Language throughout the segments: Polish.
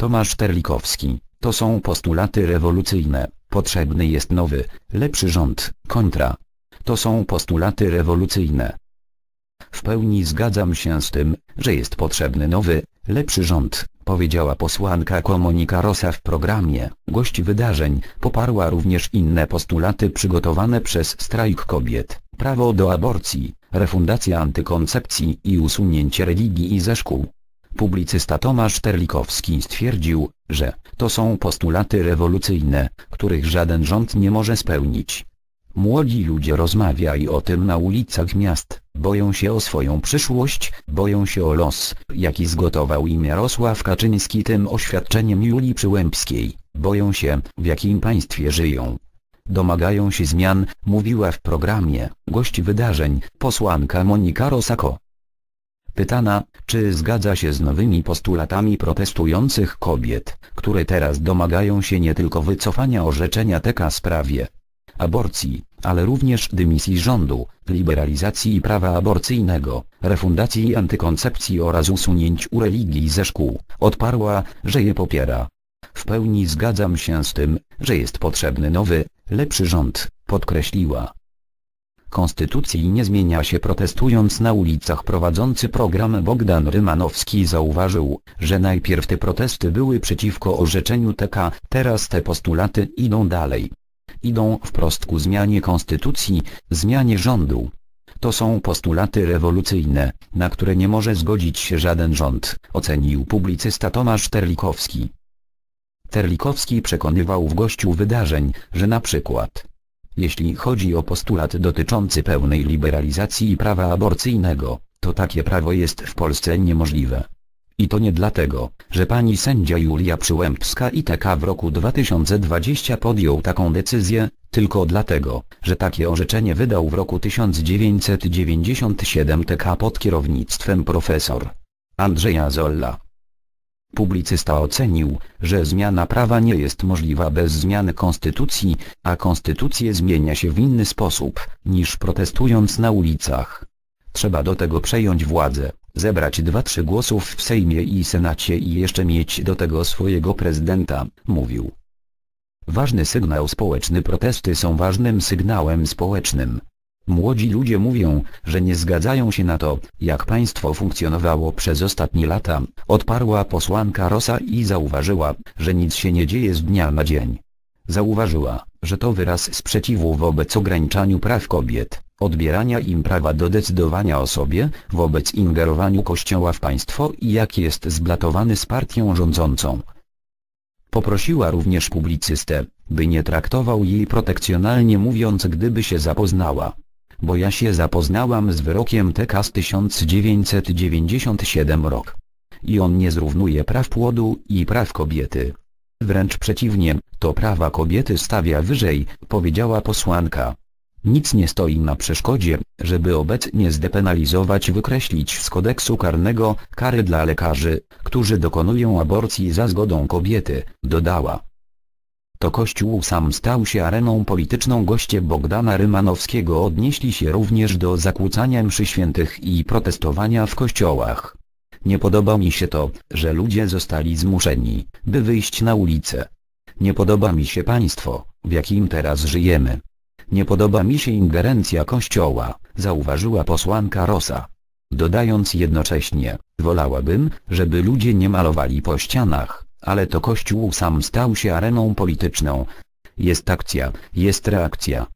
Tomasz Terlikowski, to są postulaty rewolucyjne, potrzebny jest nowy, lepszy rząd, kontra. To są postulaty rewolucyjne. W pełni zgadzam się z tym, że jest potrzebny nowy, lepszy rząd, powiedziała posłanka Komonika Rosa w programie. Gość wydarzeń poparła również inne postulaty przygotowane przez strajk kobiet, prawo do aborcji, refundacja antykoncepcji i usunięcie religii ze szkół. Publicysta Tomasz Terlikowski stwierdził, że to są postulaty rewolucyjne, których żaden rząd nie może spełnić. Młodzi ludzie rozmawiają o tym na ulicach miast, boją się o swoją przyszłość, boją się o los, jaki zgotował im Jarosław Kaczyński tym oświadczeniem Julii Przyłębskiej, boją się, w jakim państwie żyją. Domagają się zmian, mówiła w programie, gość wydarzeń, posłanka Monika Rosako. Pytana, czy zgadza się z nowymi postulatami protestujących kobiet, które teraz domagają się nie tylko wycofania orzeczenia TK sprawie aborcji, ale również dymisji rządu, liberalizacji prawa aborcyjnego, refundacji antykoncepcji oraz usunięciu religii ze szkół, odparła, że je popiera. W pełni zgadzam się z tym, że jest potrzebny nowy, lepszy rząd, podkreśliła. Konstytucji nie zmienia się protestując na ulicach prowadzący program Bogdan Rymanowski zauważył, że najpierw te protesty były przeciwko orzeczeniu TK, teraz te postulaty idą dalej. Idą wprost ku zmianie konstytucji, zmianie rządu. To są postulaty rewolucyjne, na które nie może zgodzić się żaden rząd, ocenił publicysta Tomasz Terlikowski. Terlikowski przekonywał w gościu wydarzeń, że na przykład jeśli chodzi o postulat dotyczący pełnej liberalizacji prawa aborcyjnego, to takie prawo jest w Polsce niemożliwe. I to nie dlatego, że pani sędzia Julia Przyłębska ITK w roku 2020 podjął taką decyzję, tylko dlatego, że takie orzeczenie wydał w roku 1997 TK pod kierownictwem profesor Andrzeja Zolla. Publicysta ocenił, że zmiana prawa nie jest możliwa bez zmiany konstytucji, a konstytucję zmienia się w inny sposób, niż protestując na ulicach. Trzeba do tego przejąć władzę, zebrać 2-3 głosów w Sejmie i Senacie i jeszcze mieć do tego swojego prezydenta, mówił. Ważny sygnał społeczny protesty są ważnym sygnałem społecznym. Młodzi ludzie mówią, że nie zgadzają się na to, jak państwo funkcjonowało przez ostatnie lata, odparła posłanka Rosa i zauważyła, że nic się nie dzieje z dnia na dzień. Zauważyła, że to wyraz sprzeciwu wobec ograniczaniu praw kobiet, odbierania im prawa do decydowania o sobie, wobec ingerowaniu Kościoła w państwo i jak jest zblatowany z partią rządzącą. Poprosiła również publicystę, by nie traktował jej protekcjonalnie mówiąc gdyby się zapoznała. Bo ja się zapoznałam z wyrokiem TK z 1997 rok. I on nie zrównuje praw płodu i praw kobiety. Wręcz przeciwnie, to prawa kobiety stawia wyżej, powiedziała posłanka. Nic nie stoi na przeszkodzie, żeby obecnie zdepenalizować wykreślić z kodeksu karnego kary dla lekarzy, którzy dokonują aborcji za zgodą kobiety, dodała. To Kościół sam stał się areną polityczną goście Bogdana Rymanowskiego odnieśli się również do zakłócania mszy świętych i protestowania w kościołach. Nie podoba mi się to, że ludzie zostali zmuszeni, by wyjść na ulicę. Nie podoba mi się państwo, w jakim teraz żyjemy. Nie podoba mi się ingerencja kościoła, zauważyła posłanka Rosa. Dodając jednocześnie, wolałabym, żeby ludzie nie malowali po ścianach, ale to kościół sam stał się areną polityczną. Jest akcja, jest reakcja.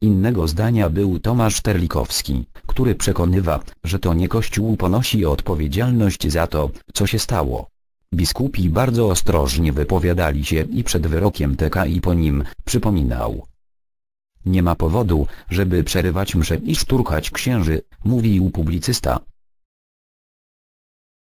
Innego zdania był Tomasz Terlikowski, który przekonywa, że to nie Kościół ponosi odpowiedzialność za to, co się stało. Biskupi bardzo ostrożnie wypowiadali się i przed wyrokiem TK i po nim, przypominał. Nie ma powodu, żeby przerywać mszę i szturchać księży, mówił publicysta.